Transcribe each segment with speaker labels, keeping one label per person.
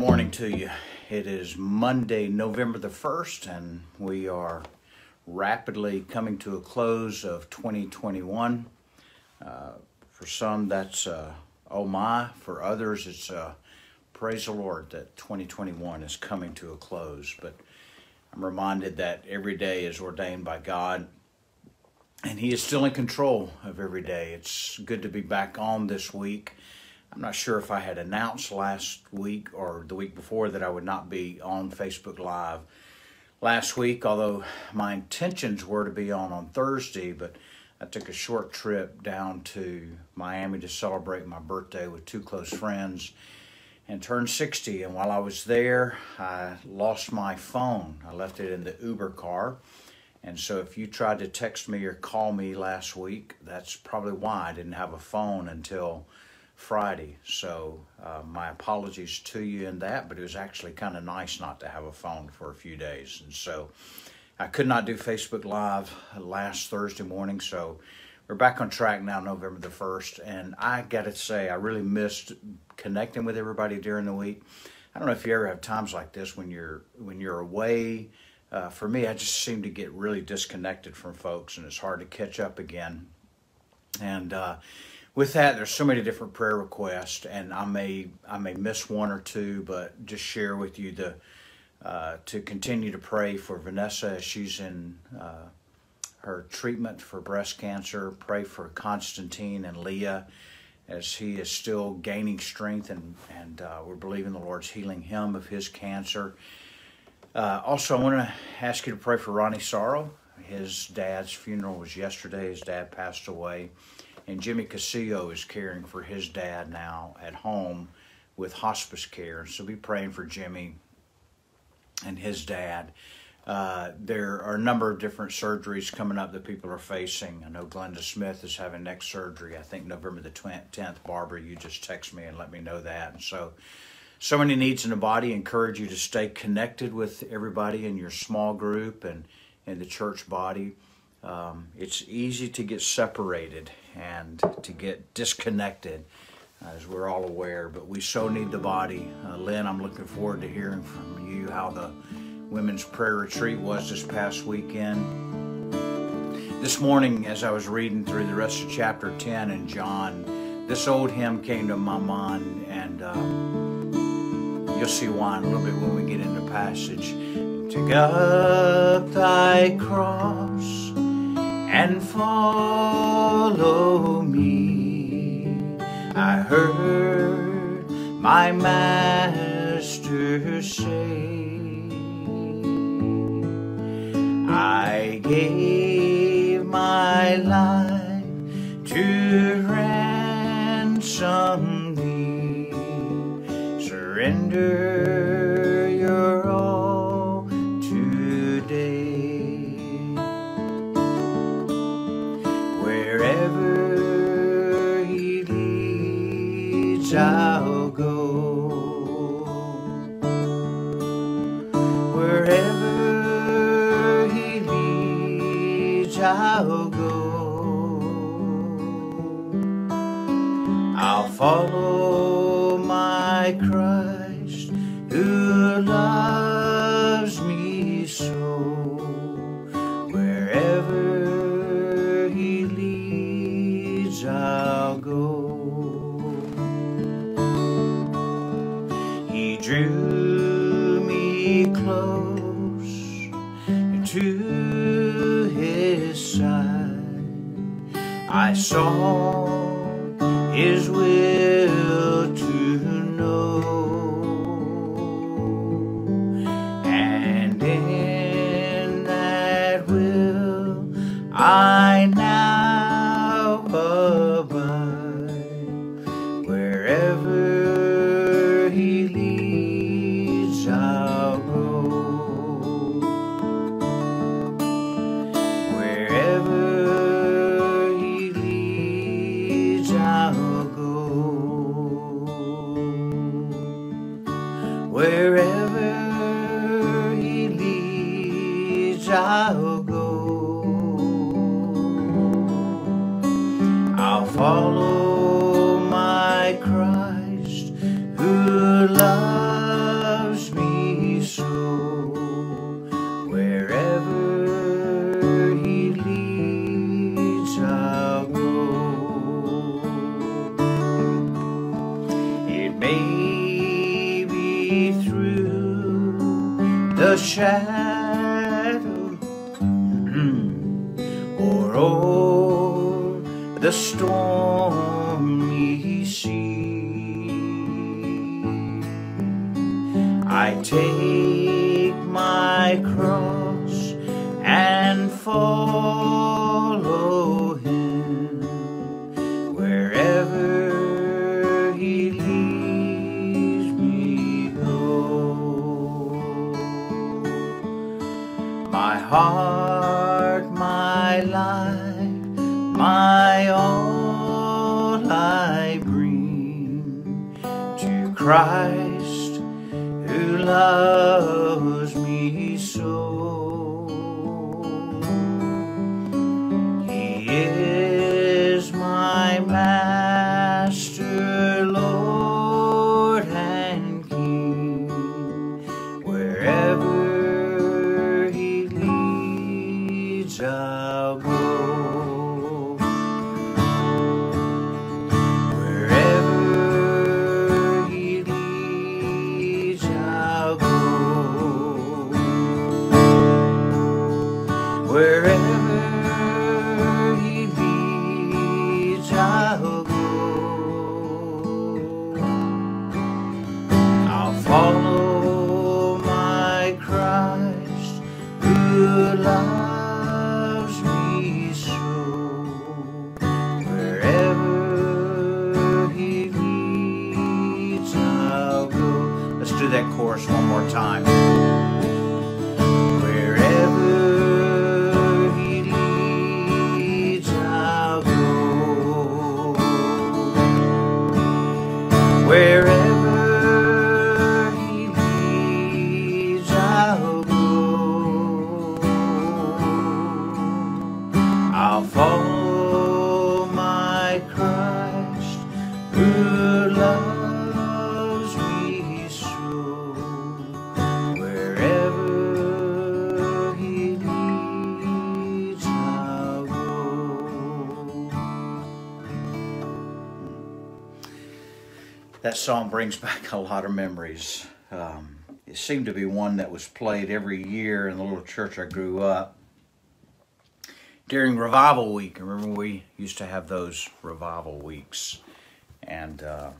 Speaker 1: morning to you. It is Monday, November the 1st, and we are rapidly coming to a close of 2021. Uh, for some, that's uh, oh my. For others, it's uh, praise the Lord that 2021 is coming to a close. But I'm reminded that every day is ordained by God, and He is still in control of every day. It's good to be back on this week. I'm not sure if I had announced last week or the week before that I would not be on Facebook Live last week, although my intentions were to be on on Thursday, but I took a short trip down to Miami to celebrate my birthday with two close friends and turned 60. And while I was there, I lost my phone. I left it in the Uber car. And so if you tried to text me or call me last week, that's probably why I didn't have a phone until Friday. So uh, my apologies to you in that, but it was actually kind of nice not to have a phone for a few days. And so I could not do Facebook Live last Thursday morning, so we're back on track now, November the 1st. And I got to say, I really missed connecting with everybody during the week. I don't know if you ever have times like this when you're when you're away. Uh, for me, I just seem to get really disconnected from folks, and it's hard to catch up again. And uh, with that, there's so many different prayer requests, and I may I may miss one or two, but just share with you the uh, to continue to pray for Vanessa as she's in uh, her treatment for breast cancer. Pray for Constantine and Leah as he is still gaining strength, and and uh, we're believing the Lord's healing him of his cancer. Uh, also, I want to ask you to pray for Ronnie Sorrow. His dad's funeral was yesterday. His dad passed away. And Jimmy Casillo is caring for his dad now at home with hospice care. So be praying for Jimmy and his dad. Uh, there are a number of different surgeries coming up that people are facing. I know Glenda Smith is having next surgery. I think November the 10th. Barbara, you just text me and let me know that. And so, so many needs in the body. Encourage you to stay connected with everybody in your small group and in the church body. Um, it's easy to get separated and to get disconnected, as we're all aware, but we so need the body. Uh, Lynn, I'm looking forward to hearing from you how the women's prayer retreat was this past weekend. This morning, as I was reading through the rest of chapter 10 in John, this old hymn came to my mind, and uh, you'll see why in a little bit when we get into the passage. Take up thy cross and follow me. I heard my master say, I gave my life to ransom thee, surrender drew me close to his side. I saw his will through the shadow hmm, or o'er the stormy sea. I take my cross and fall. Heart, my life, my all I bring to Christ who loves Wherever song brings back a lot of memories. Um, it seemed to be one that was played every year in the little church I grew up. During revival week, remember we used to have those revival weeks, and uh,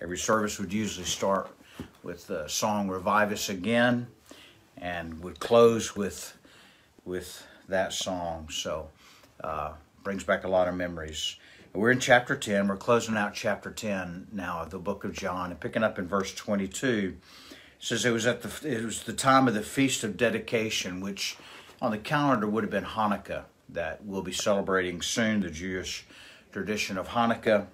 Speaker 1: every service would usually start with the song "Revive Us Again," and would close with with that song. So uh, brings back a lot of memories. We're in chapter 10. We're closing out chapter 10 now of the book of John and picking up in verse 22. It says it was at the it was the time of the feast of dedication, which on the calendar would have been Hanukkah that we'll be celebrating soon, the Jewish tradition of Hanukkah.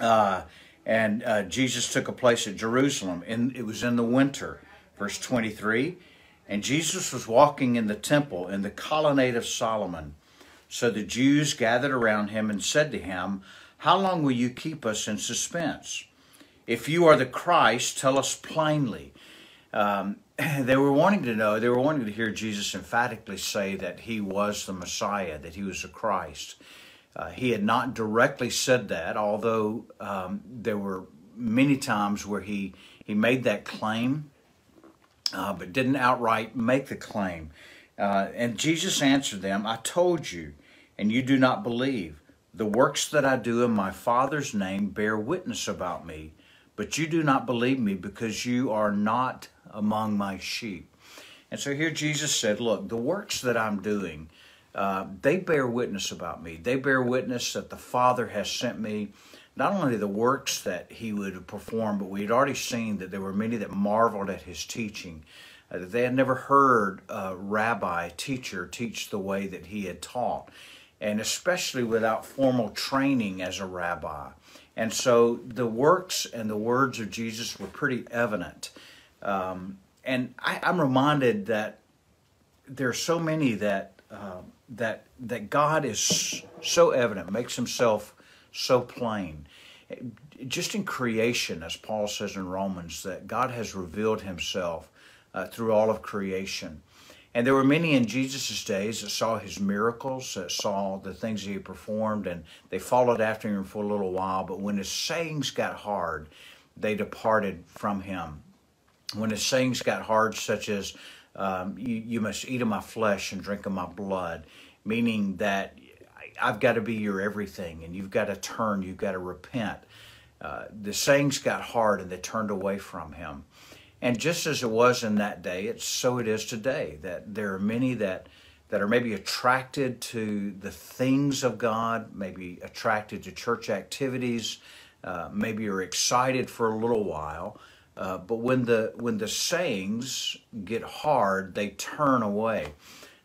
Speaker 1: Uh, and uh, Jesus took a place at Jerusalem, and it was in the winter. Verse 23 And Jesus was walking in the temple in the colonnade of Solomon. So the Jews gathered around him and said to him, How long will you keep us in suspense? If you are the Christ, tell us plainly. Um, they were wanting to know, they were wanting to hear Jesus emphatically say that he was the Messiah, that he was the Christ. Uh, he had not directly said that, although um, there were many times where he, he made that claim, uh, but didn't outright make the claim. Uh, and Jesus answered them, I told you, and you do not believe. The works that I do in my Father's name bear witness about me, but you do not believe me because you are not among my sheep. And so here Jesus said, Look, the works that I'm doing, uh, they bear witness about me. They bear witness that the Father has sent me. Not only the works that he would perform, but we had already seen that there were many that marveled at his teaching. Uh, they had never heard a rabbi, teacher, teach the way that he had taught, and especially without formal training as a rabbi. And so the works and the words of Jesus were pretty evident. Um, and I, I'm reminded that there are so many that uh, that that God is so evident, makes Himself so plain. Just in creation, as Paul says in Romans, that God has revealed Himself uh, through all of creation. And there were many in Jesus' days that saw his miracles, that saw the things he performed, and they followed after him for a little while. But when his sayings got hard, they departed from him. when his sayings got hard, such as um, you, you must eat of my flesh and drink of my blood, meaning that I've got to be your everything and you've got to turn, you've got to repent. Uh, the sayings got hard and they turned away from him. And just as it was in that day, it's so it is today. That there are many that that are maybe attracted to the things of God, maybe attracted to church activities, uh, maybe are excited for a little while, uh, but when the when the sayings get hard, they turn away.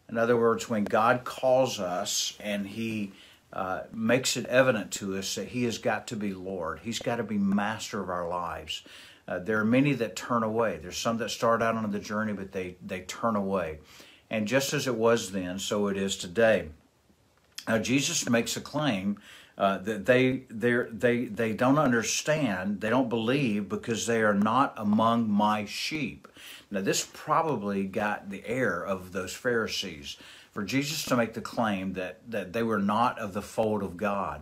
Speaker 1: In other words, when God calls us and He uh, makes it evident to us that He has got to be Lord, He's got to be master of our lives. Uh, there are many that turn away. There's some that start out on the journey, but they, they turn away. And just as it was then, so it is today. Now, Jesus makes a claim uh, that they, they, they don't understand, they don't believe because they are not among my sheep. Now, this probably got the air of those Pharisees for Jesus to make the claim that, that they were not of the fold of God.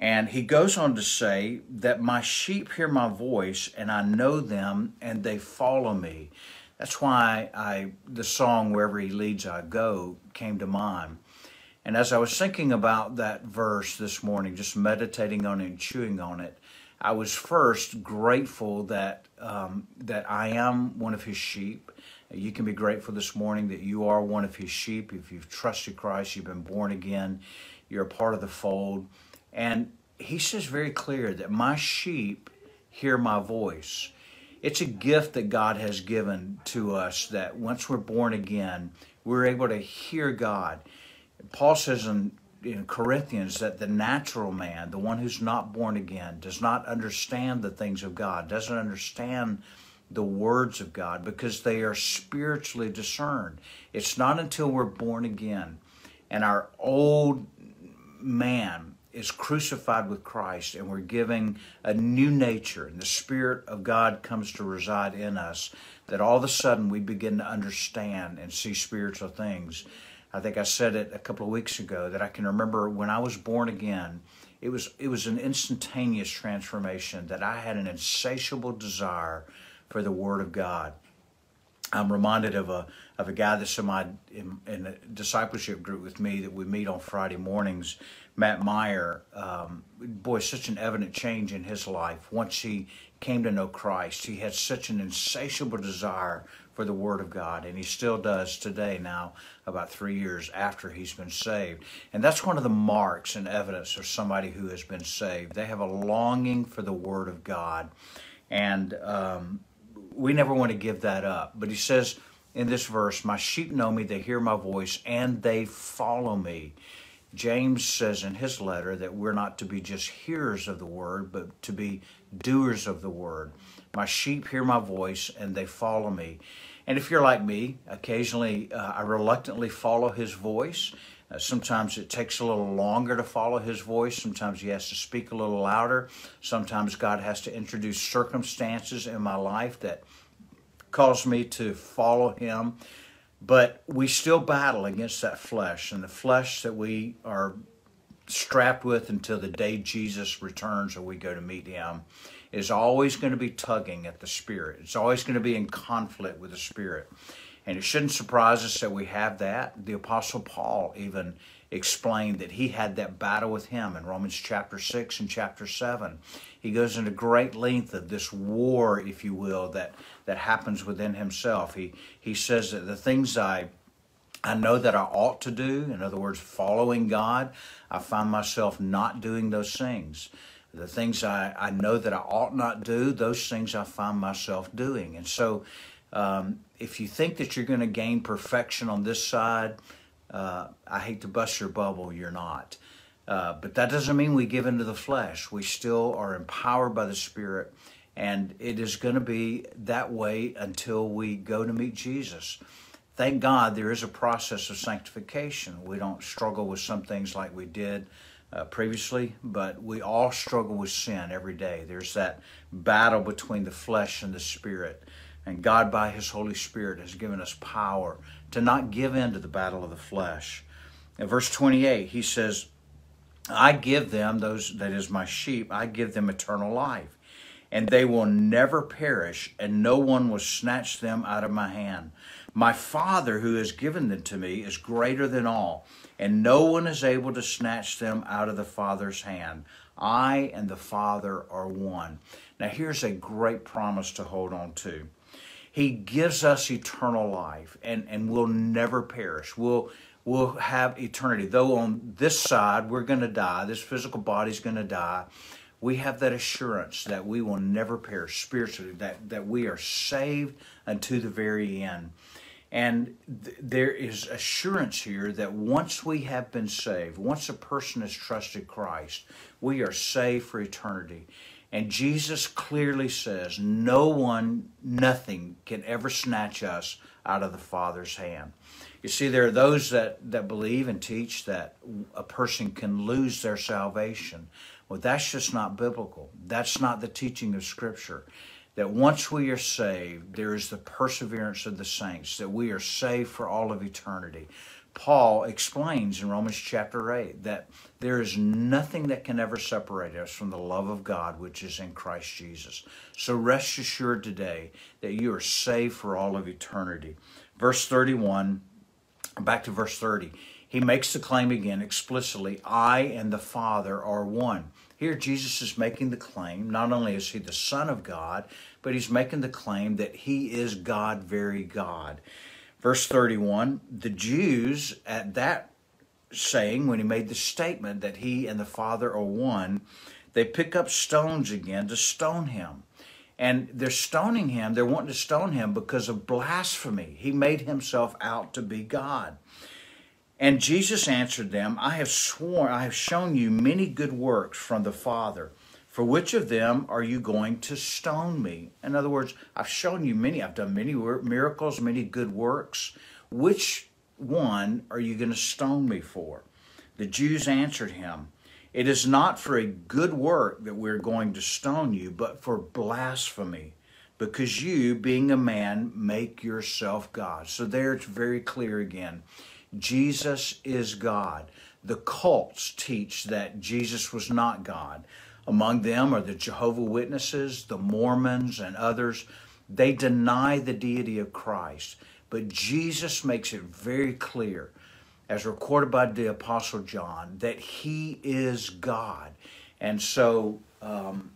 Speaker 1: And he goes on to say that my sheep hear my voice and I know them and they follow me. That's why I the song wherever he leads I go came to mind. And as I was thinking about that verse this morning, just meditating on it and chewing on it, I was first grateful that um, that I am one of his sheep. You can be grateful this morning that you are one of his sheep. If you've trusted Christ, you've been born again, you're a part of the fold. And he says very clear that my sheep hear my voice. It's a gift that God has given to us that once we're born again, we're able to hear God. Paul says in, in Corinthians that the natural man, the one who's not born again, does not understand the things of God, doesn't understand the words of God because they are spiritually discerned. It's not until we're born again and our old man is crucified with Christ and we're giving a new nature and the Spirit of God comes to reside in us, that all of a sudden we begin to understand and see spiritual things. I think I said it a couple of weeks ago that I can remember when I was born again, it was it was an instantaneous transformation that I had an insatiable desire for the Word of God. I'm reminded of a of a guy that's in my in, in a discipleship group with me that we meet on Friday mornings. Matt Meyer, um, boy, such an evident change in his life once he came to know Christ. He had such an insatiable desire for the Word of God, and he still does today. Now, about three years after he's been saved, and that's one of the marks and evidence of somebody who has been saved. They have a longing for the Word of God, and um, we never want to give that up. But he says in this verse, My sheep know me, they hear my voice, and they follow me. James says in his letter that we're not to be just hearers of the word, but to be doers of the word. My sheep hear my voice and they follow me. And if you're like me, occasionally uh, I reluctantly follow his voice. Uh, sometimes it takes a little longer to follow his voice. Sometimes he has to speak a little louder. Sometimes God has to introduce circumstances in my life that cause me to follow him. But we still battle against that flesh, and the flesh that we are strapped with until the day Jesus returns or we go to meet him is always going to be tugging at the spirit. It's always going to be in conflict with the spirit. And it shouldn't surprise us that we have that. The Apostle Paul even explained that he had that battle with him in Romans chapter 6 and chapter 7. He goes into great length of this war, if you will, that, that happens within himself. He, he says that the things I I know that I ought to do, in other words, following God, I find myself not doing those things. The things I, I know that I ought not do, those things I find myself doing. And so um, if you think that you're going to gain perfection on this side, uh, I hate to bust your bubble, you're not. Uh, but that doesn't mean we give into the flesh. We still are empowered by the Spirit, and it is going to be that way until we go to meet Jesus. Thank God there is a process of sanctification. We don't struggle with some things like we did uh, previously, but we all struggle with sin every day. There's that battle between the flesh and the spirit. And God, by His Holy Spirit, has given us power to not give in to the battle of the flesh. In verse 28, He says, I give them, those that is my sheep, I give them eternal life, and they will never perish, and no one will snatch them out of my hand. My Father who has given them to me is greater than all, and no one is able to snatch them out of the Father's hand. I and the Father are one. Now, here's a great promise to hold on to. He gives us eternal life, and, and we'll never perish. We'll, we'll have eternity. Though on this side, we're going to die, this physical body's going to die we have that assurance that we will never perish spiritually, that, that we are saved unto the very end. And th- there is assurance here that once we have been saved, once a person has trusted Christ, we are saved for eternity. And Jesus clearly says, no one, nothing can ever snatch us out of the Father's hand. You see, there are those that, that believe and teach that a person can lose their salvation. Well, that's just not biblical. That's not the teaching of Scripture. That once we are saved, there is the perseverance of the saints, that we are saved for all of eternity. Paul explains in Romans chapter 8 that there is nothing that can ever separate us from the love of God which is in Christ Jesus. So rest assured today that you are saved for all of eternity. Verse 31, back to verse 30. He makes the claim again explicitly I and the Father are one. Here, Jesus is making the claim not only is he the Son of God, but he's making the claim that he is God, very God. Verse 31 the Jews at that saying, when he made the statement that he and the Father are one, they pick up stones again to stone him. And they're stoning him, they're wanting to stone him because of blasphemy. He made himself out to be God. And Jesus answered them, I have sworn, I have shown you many good works from the Father. For which of them are you going to stone me? In other words, I've shown you many, I've done many miracles, many good works. Which one are you going to stone me for? The Jews answered him, It is not for a good work that we're going to stone you, but for blasphemy, because you, being a man, make yourself God. So there it's very clear again. Jesus is God. The cults teach that Jesus was not God. Among them are the Jehovah Witnesses, the Mormons, and others. They deny the deity of Christ. But Jesus makes it very clear, as recorded by the Apostle John, that he is God. And so um,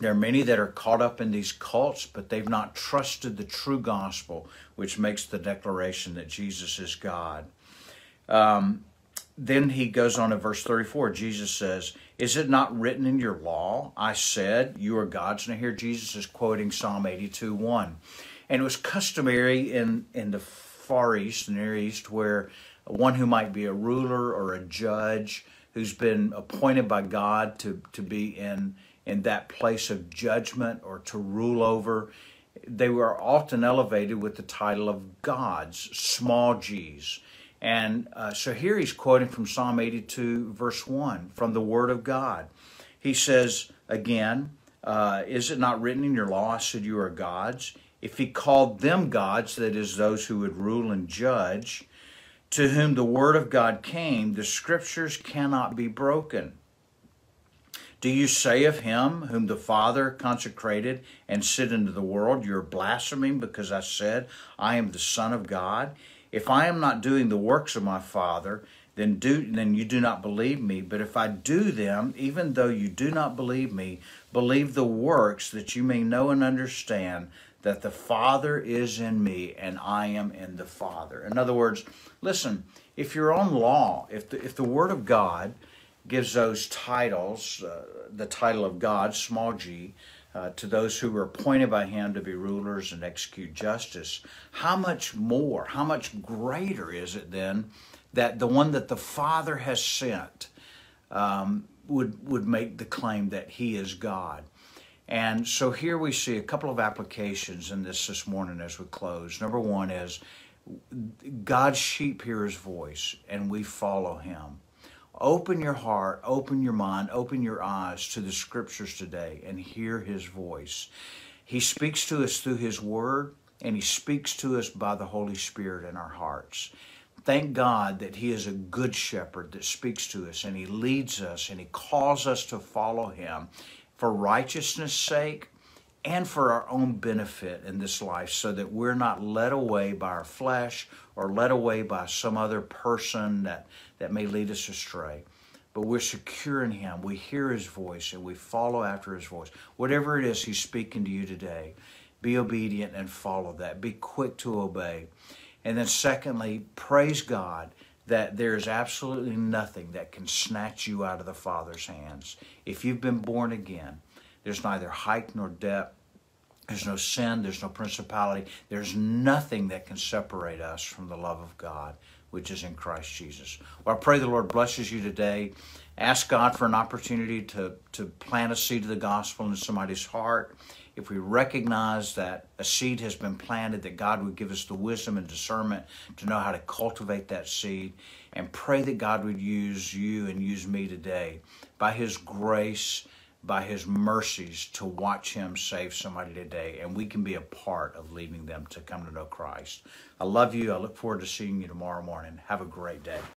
Speaker 1: there are many that are caught up in these cults, but they've not trusted the true gospel, which makes the declaration that Jesus is God. Um, then he goes on to verse 34. Jesus says, Is it not written in your law? I said, You are gods. And here Jesus is quoting Psalm 82 1. And it was customary in, in the Far East, the Near East, where one who might be a ruler or a judge who's been appointed by God to, to be in in that place of judgment or to rule over. They were often elevated with the title of gods, small g's. And uh, so here he's quoting from Psalm 82, verse 1, from the Word of God. He says, again, uh, Is it not written in your law, I said you are gods? If he called them gods, that is, those who would rule and judge, to whom the Word of God came, the Scriptures cannot be broken. Do you say of him whom the Father consecrated and sent into the world, You're blaspheming because I said, I am the Son of God? If I am not doing the works of my Father, then do then you do not believe me. But if I do them, even though you do not believe me, believe the works that you may know and understand that the Father is in me and I am in the Father. In other words, listen, if your own law, if the, if the Word of God gives those titles, uh, the title of God, small g, uh, to those who were appointed by him to be rulers and execute justice, how much more, how much greater is it then that the one that the Father has sent um, would, would make the claim that he is God? And so here we see a couple of applications in this this morning as we close. Number one is God's sheep hear his voice and we follow him. Open your heart, open your mind, open your eyes to the scriptures today and hear his voice. He speaks to us through his word and he speaks to us by the Holy Spirit in our hearts. Thank God that he is a good shepherd that speaks to us and he leads us and he calls us to follow him for righteousness' sake and for our own benefit in this life so that we're not led away by our flesh or led away by some other person that, that may lead us astray. But we're secure in Him. We hear His voice and we follow after His voice. Whatever it is He's speaking to you today, be obedient and follow that. Be quick to obey. And then, secondly, praise God that there is absolutely nothing that can snatch you out of the Father's hands. If you've been born again, there's neither height nor depth. There's no sin. There's no principality. There's nothing that can separate us from the love of God, which is in Christ Jesus. Well, I pray the Lord blesses you today. Ask God for an opportunity to, to plant a seed of the gospel in somebody's heart if we recognize that a seed has been planted, that God would give us the wisdom and discernment to know how to cultivate that seed, and pray that God would use you and use me today by His grace, by His mercies to watch Him save somebody today, and we can be a part of leading them to come to know Christ. I love you. I look forward to seeing you tomorrow morning. Have a great day.